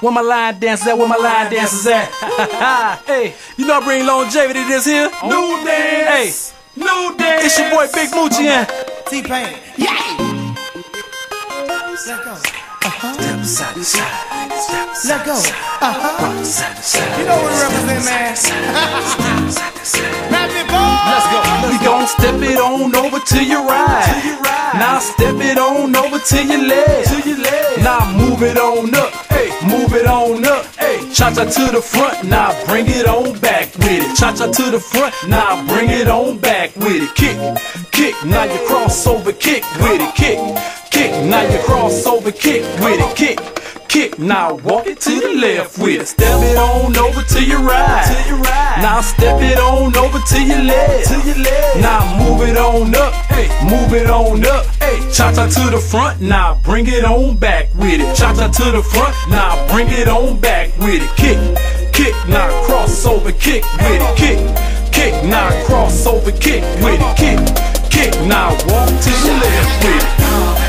Where my line dancers at? Where my line dancers at? hey, you know I bring longevity this here. New dance. Hey, New dance. it's your boy Big Mucci and T-Pain. Yeah. Let go. Step side to side, step Let go. Uh-huh. side to side. You know what it represent, man. Step it on over to your right. Now step it on over to your left. Now move it on up. Hey, move it on up. Hey, cha cha to the front. Now bring it on back with it. Cha cha to the front. Now bring it on back with it. Kick, kick. Now you cross over. Kick with it. Kick, kick. Now you cross over. Kick with it. Kick. Kick, now walk it to the left with it. Step it on over to your right. To your right. Now step it on over to your left. To your left. Now move it on up. Hey, move it on up. Hey, cha cha to the front. Now bring it on back with it. Cha cha to the front. Now bring it on back with it. Kick, kick. Now cross over. Kick with it. Kick, kick. Now cross over. Kick with it. Kick, kick. Now walk to the left with it.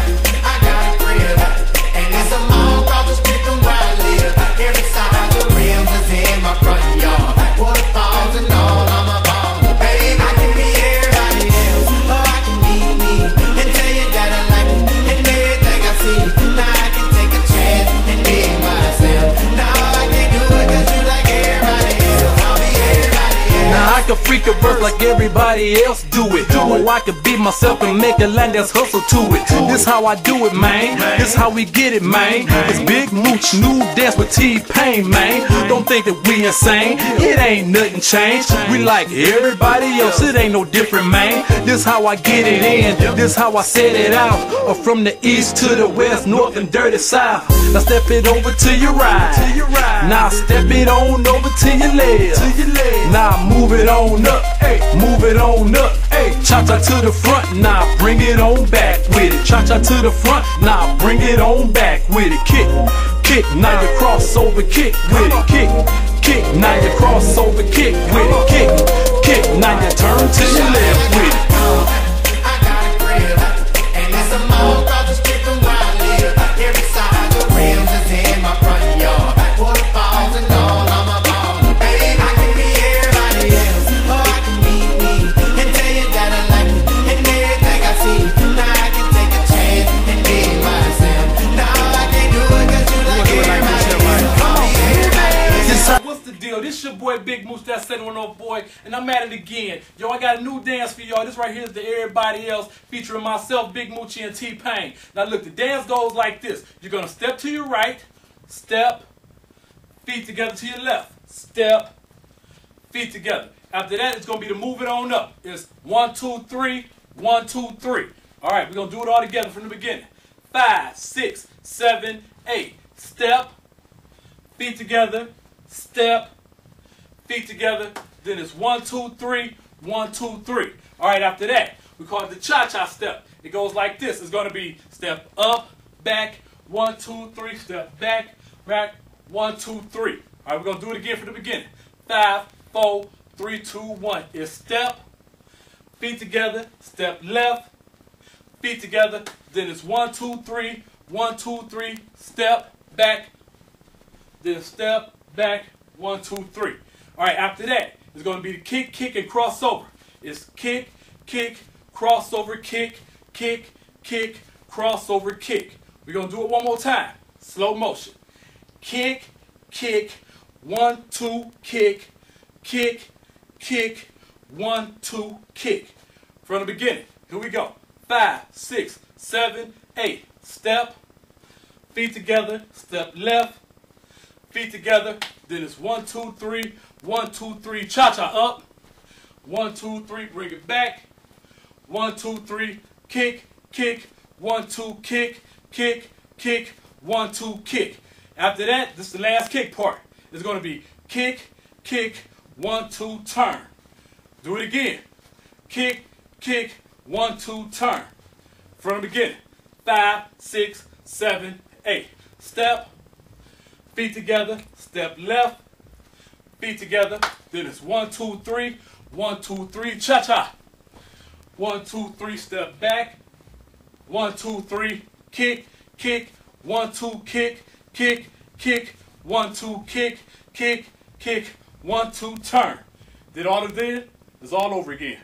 Can freak a verse like everybody else do it. do Or I can be myself and make a line that's hustle to it. This how I do it, man. This how we get it, man. It's Big Mooch, new dance with T-Pain, man. Don't think that we insane. It ain't nothing changed. We like everybody else. It ain't no different, man. This how I get it in. This how I set it out. Or from the east to the west, north and dirty south. Now step it over to your right. Now step it on over to your left. Now move it on up, hey, move it on up, hey. Cha cha to the front, now bring it on back with it. Cha cha to the front, now bring it on back with it. Kick, kick, now you cross over, kick with it. Kick, kick, now you cross over, kick with it. Kick, kick, now you turn to your left with it. Deal? This your boy Big Moose, that 710 boy, and I'm at it again. Yo, I got a new dance for y'all. This right here is the Everybody Else featuring myself, Big Mucci, and T-Pain. Now look, the dance goes like this. You're gonna step to your right, step, feet together to your left, step, feet together. After that, it's gonna be the move it on up. It's one, two, three, one, two, three. All right, we're gonna do it all together from the beginning. Five, six, seven, eight. Step, feet together, step, feet together. Then it's one, two, three, one, two, three. All right, after that, we call it the cha-cha step. It goes like this. It's gonna be step up, back, one, two, three, step back, back, one, two, three. All right, we're gonna do it again from the beginning. Five, four, three, two, one. It's step, feet together, step left, feet together. Then it's one, two, three, one, two, three, step back, then step back, one, two, three. All right, after that, it's going to be the kick, kick, and crossover. It's kick, kick, crossover, kick, kick, kick, crossover, kick. We're going to do it one more time. Slow motion. Kick, kick, one, two, kick, kick, kick, one, two, kick. From the beginning. Here we go. Five, six, seven, eight. Step, feet together, step left, feet together. Then it's one, two, three, one, two, three, cha cha up. One, two, three, bring it back. One, two, three, kick, kick, one, two, kick, kick, kick, one, two, kick. After that, this is the last kick part. It's going to be kick, kick, one, two, turn. Do it again. Kick, kick, one, two, turn. From the beginning. Five, six, seven, eight. Step, feet together, step left, feet together. Then it's one, two, three, one, two, three, cha cha. One, two, three, step back. One, two, three, kick, kick. One, two, kick, kick, kick. one, two, kick, kick, kick, one, two, turn. Did all of that? It's all over again.